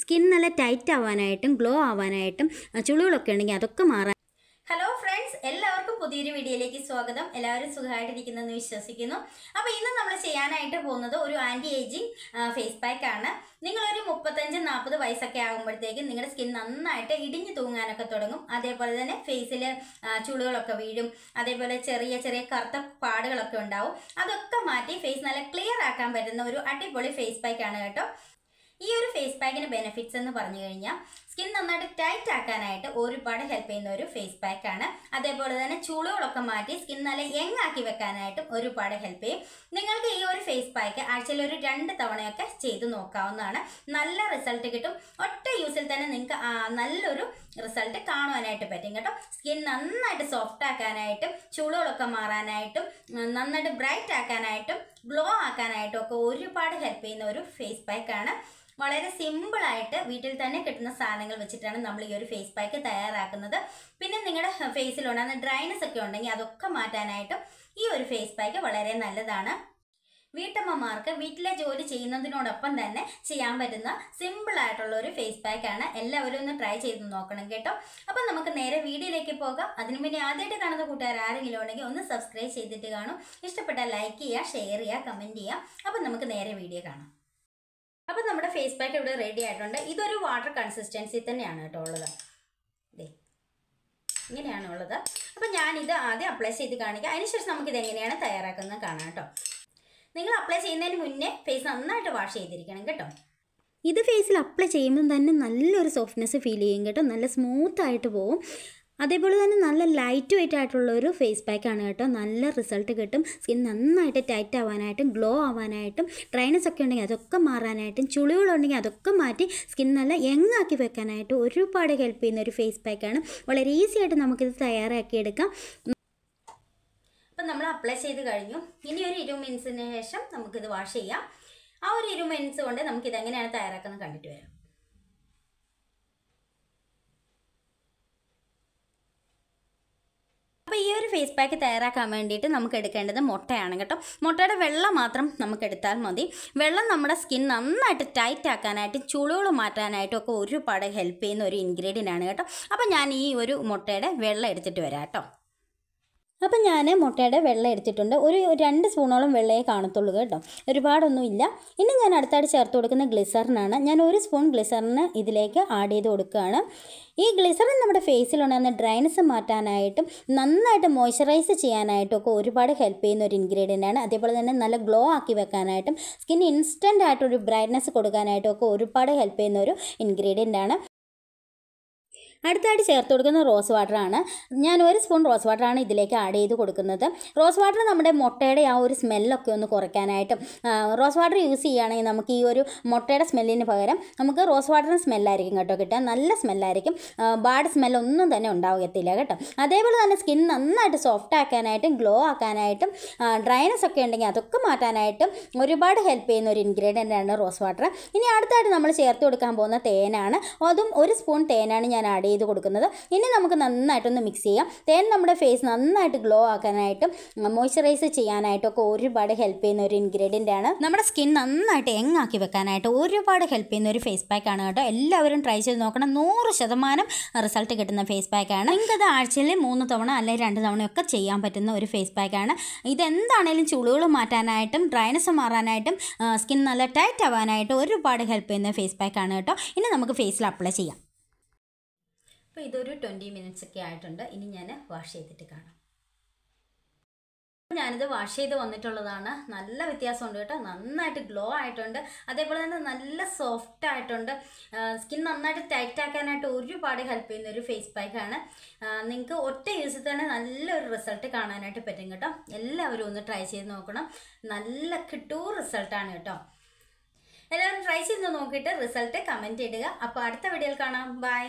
Skin നല്ല tight ആവാനായിട്ടും glow ആവാനായിട്ടും ചുളികളൊക്കെ ഉണ്ടെങ്കിൽ അതൊക്കെ മാറാൻ ഹലോ ഫ്രണ്ട്സ് എല്ലാവർക്കും പുതിയൊരു വീഡിയോയിലേക്ക് സ്വാഗതം. എല്ലാവരും സുഖമായിട്ടിരിക്കുന്നെന്ന് വിശ്വസിക്കുന്നു. അപ്പോൾ ഇന്ന് നമ്മൾ ചെയ്യാനായിട്ട് പോകുന്നത് ഒരു ആന്റി ഏജിങ് ഫേസ് പാക്ക് ആണ്. നിങ്ങളൊരു മുപ്പത്തഞ്ച് നാൽപ്പത് വയസ്സൊക്കെ ആകുമ്പോഴത്തേക്കും നിങ്ങളുടെ സ്കിൻ നന്നായിട്ട് ഇടിഞ്ഞു തൂങ്ങാനൊക്കെ തുടങ്ങും. അതേപോലെ തന്നെ ഫേസിൽ ചുളുകളൊക്കെ വീഴും. അതേപോലെ ചെറിയ ചെറിയ കറുത്ത പാടുകളൊക്കെ ഉണ്ടാവും. അതൊക്കെ മാറ്റി ഫേസ് നല്ല ക്ലിയർ ആക്കാൻ പറ്റുന്ന ഒരു അടിപൊളി ഫേസ് പാക്ക് ആണ് കേട്ടോ. ഈ ഒരു ഫേസ് പാക്കിന് ബെനിഫിറ്റ്സ് എന്ന് പറഞ്ഞു കഴിഞ്ഞാൽ സ്കിൻ നന്നായിട്ട് ടൈറ്റ് ആക്കാനായിട്ട് ഒരുപാട് ഹെൽപ്പ് ചെയ്യുന്ന ഒരു ഫേസ് പാക്ക് ആണ്. അതേപോലെ തന്നെ ചുളുകളൊക്കെ മാറ്റി സ്കിൻ നല്ല യങ് ആക്കി വെക്കാനായിട്ടും ഒരുപാട് ഹെൽപ്പ് ചെയ്യും. നിങ്ങൾക്ക് ഈ ഒരു ഫേസ് പാക്ക് ആഴ്ചയിൽ ഒരു രണ്ട് തവണയൊക്കെ ചെയ്ത് നോക്കാവുന്നതാണ്. നല്ല റിസൾട്ട് കിട്ടും. ഒറ്റ യൂസിൽ തന്നെ നിങ്ങൾക്ക് നല്ലൊരു റിസൾട്ട് കാണുവാനായിട്ട് പറ്റും കേട്ടോ. സ്കിൻ നന്നായിട്ട് സോഫ്റ്റ് ആക്കാനായിട്ടും ചുളുകളൊക്കെ മാറാനായിട്ടും നന്നായിട്ട് ബ്രൈറ്റ് ആക്കാനായിട്ടും ഗ്ലോ ആക്കാനായിട്ടൊക്കെ ഒരുപാട് ഹെൽപ്പ് ചെയ്യുന്ന ഒരു ഫേസ് പാക്കാണ് വളരെ സിമ്പിളായിട്ട് വീട്ടിൽ തന്നെ കിട്ടുന്ന സാധനങ്ങൾ വെച്ചിട്ടാണ് നമ്മൾ ഈ ഒരു ഫേസ് പാക്ക് തയ്യാറാക്കുന്നത്. പിന്നെ നിങ്ങളുടെ ഫേസിലുണ്ടാകുന്ന ഡ്രൈനസ് ഒക്കെ ഉണ്ടെങ്കിൽ അതൊക്കെ മാറ്റാനായിട്ടും ഈ ഒരു ഫേസ് പാക്ക് വളരെ നല്ലതാണ്. വീട്ടമ്മമാർക്ക് വീട്ടിലെ ജോലി ചെയ്യുന്നതിനോടൊപ്പം തന്നെ ചെയ്യാൻ പറ്റുന്ന സിമ്പിൾ ആയിട്ടുള്ള ഒരു ഫേസ് പാക്ക് ആണ്. എല്ലാവരും ഒന്ന് ട്രൈ ചെയ്ത് നോക്കണം കേട്ടോ. അപ്പം നമുക്ക് നേരെ വീഡിയോയിലേക്ക് പോകാം. അതിനു മുന്നേ ആദ്യമായിട്ട് കാണുന്ന കൂട്ടുകാർ ആരെങ്കിലും ഉണ്ടെങ്കിൽ ഒന്ന് സബ്സ്ക്രൈബ് ചെയ്തിട്ട് കാണും. ഇഷ്ടപ്പെട്ട ലൈക്ക് ചെയ്യുക ഷെയർ ചെയ്യുക കമന്റ് ചെയ്യുക. അപ്പം നമുക്ക് നേരെ വീഡിയോ കാണാം. അപ്പം നമ്മുടെ ഫേസ് പാക്ക് ഇവിടെ റെഡി ആയിട്ടുണ്ട്. ഇതൊരു വാട്ടർ കൺസിസ്റ്റൻസി തന്നെയാണ് കേട്ടോ ഉള്ളത്. ദേ ഇങ്ങനെയാണ് ഉള്ളത്. അപ്പം ഞാനിത് ആദ്യം അപ്ലൈ ചെയ്ത് കാണിക്കാം. അതിനുശേഷം നമുക്കിത് എങ്ങനെയാണ് തയ്യാറാക്കുന്നത് കാണാം കേട്ടോ. നിങ്ങൾ അപ്ലൈ ചെയ്യുന്നതിന് മുന്നേ ഫേസ് നന്നായിട്ട് വാഷ് ചെയ്തിരിക്കണം കേട്ടോ. ഇത് ഫേസിൽ അപ്ലൈ ചെയ്യുമ്പോൾ തന്നെ നല്ലൊരു സോഫ്റ്റ്നെസ് ഫീൽ ചെയ്യും കേട്ടോ. നല്ല സ്മൂത്ത് ആയിട്ട് പോവും. അതേപോലെ തന്നെ നല്ല ലൈറ്റ് വെയിറ്റ് ആയിട്ടുള്ള ഒരു ഫേസ് പാക്കാണ് കേട്ടോ. നല്ല റിസൾട്ട് കിട്ടും. സ്കിൻ നന്നായിട്ട് ടൈറ്റ് ആവാനായിട്ടും ഗ്ലോ ആവാനായിട്ടും ഡ്രൈനസ് ഒക്കെ ഉണ്ടെങ്കിൽ അതൊക്കെ മാറാനായിട്ടും ചുളികളുണ്ടെങ്കിൽ അതൊക്കെ മാറ്റി സ്കിൻ നല്ല യങ് ആക്കി വെക്കാനായിട്ട് ഒരുപാട് ഹെൽപ്പ് ചെയ്യുന്ന ഒരു ഫേസ് പാക്കാണ് വളരെ ഈസി ആയിട്ട് നമുക്കിത് തയ്യാറാക്കിയെടുക്കാം. അപ്പം നമ്മൾ അപ്ലൈ ചെയ്ത് കഴിഞ്ഞു. ഇനി ഒരു ഇരുപത് മിനിറ്റ്സിന് ശേഷം നമുക്കിത് വാഷ് ചെയ്യാം. ആ ഒരു ഇരുപത് മിനിറ്റ്സ് കൊണ്ട് നമുക്കിത് എങ്ങനെയാണ് തയ്യാറാക്കുന്നത് കണ്ടിട്ട് വരാം. അപ്പോൾ ഈ ഒരു ഫേസ് പാക്ക് തയ്യാറാക്കാൻ വേണ്ടിയിട്ട് നമുക്ക് എടുക്കേണ്ടത് മുട്ടയാണ് കേട്ടോ. മുട്ടയുടെ വെള്ളം മാത്രം നമുക്ക് എടുത്താൽ മതി. വെള്ളം നമ്മുടെ സ്കിൻ നന്നായിട്ട് ടൈറ്റ് ആക്കാനായിട്ട് ചുളുകൾ മാറ്റാനായിട്ടും ഒക്കെ ഒരുപാട് ഹെൽപ്പ് ചെയ്യുന്ന ഒരു ഇൻഗ്രീഡിയന്റ് ആണ് കേട്ടോ. അപ്പോൾ ഞാൻ ഈ ഒരു മുട്ടയുടെ വെള്ളം എടുത്തിട്ട് വരാം കേട്ടോ. അപ്പം ഞാൻ മുട്ടയുടെ വെള്ളം എടുത്തിട്ടുണ്ട്. ഒരു രണ്ട് സ്പൂണോളം വെള്ളയെ കാണത്തുള്ളൂ കേട്ടോ. ഒരുപാടൊന്നും ഇല്ല ഇനി ഞാൻ അടുത്തായിട്ട് ചേർത്ത് കൊടുക്കുന്ന ഗ്ലിസറിനാണ് ഞാൻ ഒരു സ്പൂൺ ഗ്ലിസറിന് ഇതിലേക്ക് ആഡ് ചെയ്ത് കൊടുക്കുകയാണ്. ഈ ഗ്ലിസറിൻ നമ്മുടെ ഫേസിലുണ്ടാകുന്ന ഡ്രൈനസ് മാറ്റാനായിട്ടും നന്നായിട്ട് മോയ്സ്ചറൈസ് ചെയ്യാനായിട്ടും ഒക്കെ ഒരുപാട് ഹെൽപ്പ് ചെയ്യുന്ന ഒരു ഇൻഗ്രീഡിയന്റ് ആണ് അതേപോലെ തന്നെ നല്ല ഗ്ലോ ആക്കി വെക്കാനായിട്ടും സ്കിൻ ഇൻസ്റ്റന്റ് ആയിട്ടൊരു ബ്രൈറ്റ്നസ് കൊടുക്കാനായിട്ടും ഒക്കെ ഒരുപാട് ഹെൽപ്പ് ചെയ്യുന്ന ഒരു ഇൻഗ്രീഡിയന്റ് ആണ് അടുത്തായിട്ട് ചേർത്ത് കൊടുക്കുന്ന റോസ് വാട്ടറാണ്. ഞാൻ ഒരു സ്പൂൺ റോസ് വാട്ടറാണ് ഇതിലേക്ക് ആഡ് ചെയ്ത് കൊടുക്കുന്നത്. റോസ് വാട്ടർ നമ്മുടെ മുട്ടയുടെ ആ ഒരു സ്മെല്ലൊക്കെ ഒന്ന് കുറയ്ക്കാനായിട്ടും റോസ് വാട്ടർ യൂസ് ചെയ്യുകയാണെങ്കിൽ നമുക്ക് ഈ ഒരു മുട്ടയുടെ സ്മെല്ലിന് പകരം നമുക്ക് റോസ് വാട്ടറിന് സ്മെല്ലായിരിക്കും കേട്ടോ കിട്ടുക. നല്ല സ്മെല്ലായിരിക്കും. ബാഡ് സ്മെല്ലൊന്നും തന്നെ ഉണ്ടാകത്തില്ല കേട്ടോ. അതേപോലെ തന്നെ സ്കിൻ നന്നായിട്ട് സോഫ്റ്റ് ആക്കാനായിട്ടും ഗ്ലോ ആക്കാനായിട്ടും ഡ്രൈനസ് ഒക്കെ ഉണ്ടെങ്കിൽ അതൊക്കെ മാറ്റാനായിട്ടും ഒരുപാട് ഹെൽപ്പ് ചെയ്യുന്ന ഒരു ഇൻഗ്രീഡിയന്റ് ആണ് റോസ് വാട്ടർ. ഇനി അടുത്തായിട്ട് നമ്മൾ ചേർത്ത് കൊടുക്കാൻ പോകുന്ന തേനാണ്. അതും ഒരു സ്പൂൺ തേനാണ് ഞാൻ ആഡ് ചെയ്ത് കൊടുക്കുന്നത്. ഇനി നമുക്ക് നന്നായിട്ടൊന്ന് മിക്സ് ചെയ്യാം. തേൻ നമ്മുടെ ഫേസ് നന്നായിട്ട് ഗ്ലോ ആക്കാനായിട്ടും മോയ്സ്ചറൈസ് ചെയ്യാനായിട്ടൊക്കെ ഒരുപാട് ഹെൽപ്പ് ചെയ്യുന്ന ഒരു ഇൻഗ്രീഡിയന്റ് ആണ്. നമ്മുടെ സ്കിൻ നന്നായിട്ട് എങ്ങാക്കി വെക്കാനായിട്ട് ഒരുപാട് ഹെൽപ്പ് ചെയ്യുന്ന ഒരു ഫേസ് പാക്ക് ആണ് കേട്ടോ. എല്ലാവരും ട്രൈ ചെയ്ത് നോക്കണം. നൂറ് ശതമാനം റിസൾട്ട് കിട്ടുന്ന ഫേസ് പാക്ക് പാക്കാണ് നിങ്ങൾക്കത് ആഴ്ചയിൽ മൂന്ന് തവണ അല്ലെങ്കിൽ രണ്ട് തവണയൊക്കെ ചെയ്യാൻ പറ്റുന്ന ഒരു ഫേസ് പാക്ക് പാക്കാണ് ഇതെന്താണേലും ചുളികൾ മാറ്റാനായിട്ടും ഡ്രൈനസ് മാറാനായിട്ടും സ്കിൻ നല്ല ടൈറ്റ് ആവാനായിട്ടും ഒരുപാട് ഹെൽപ്പ് ചെയ്യുന്ന ഫേസ് പാക്ക് ആണ് കേട്ടോ. ഇനി നമുക്ക് ഫേസിൽ അപ്ലൈ ചെയ്യാം. അപ്പോൾ ഇതൊരു ട്വന്റി മിനിറ്റ്സ് ഒക്കെ ആയിട്ടുണ്ട്. ഇനി ഞാൻ വാഷ് ചെയ്തിട്ട് കാണാം. ഞാനിത് വാഷ് ചെയ്ത് വന്നിട്ടുള്ളതാണ്. നല്ല വ്യത്യാസമുണ്ട് കേട്ടോ. നന്നായിട്ട് ഗ്ലോ ആയിട്ടുണ്ട്. അതേപോലെ തന്നെ നല്ല സോഫ്റ്റ് ആയിട്ടുണ്ട്. സ്കിൻ നന്നായിട്ട് ടൈറ്റ് ആക്കാനായിട്ട് ഒരുപാട് ഹെൽപ്പ് ചെയ്യുന്ന ഒരു ഫേസ് പാക്കാണ് നിങ്ങൾക്ക് ഒറ്റ യൂസിൽ തന്നെ നല്ലൊരു റിസൾട്ട് കാണാനായിട്ട് പറ്റും കേട്ടോ. എല്ലാവരും ഒന്ന് ട്രൈ ചെയ്ത് നോക്കണം. നല്ല കിട്ടൂ റിസൾട്ടാണ് കേട്ടോ. എല്ലാവരും ട്രൈ ചെയ്ത് നോക്കിയിട്ട് റിസൾട്ട് കമന്റ് ഇടുക. അപ്പോൾ അടുത്ത വീഡിയോയിൽ കാണാം. ബൈ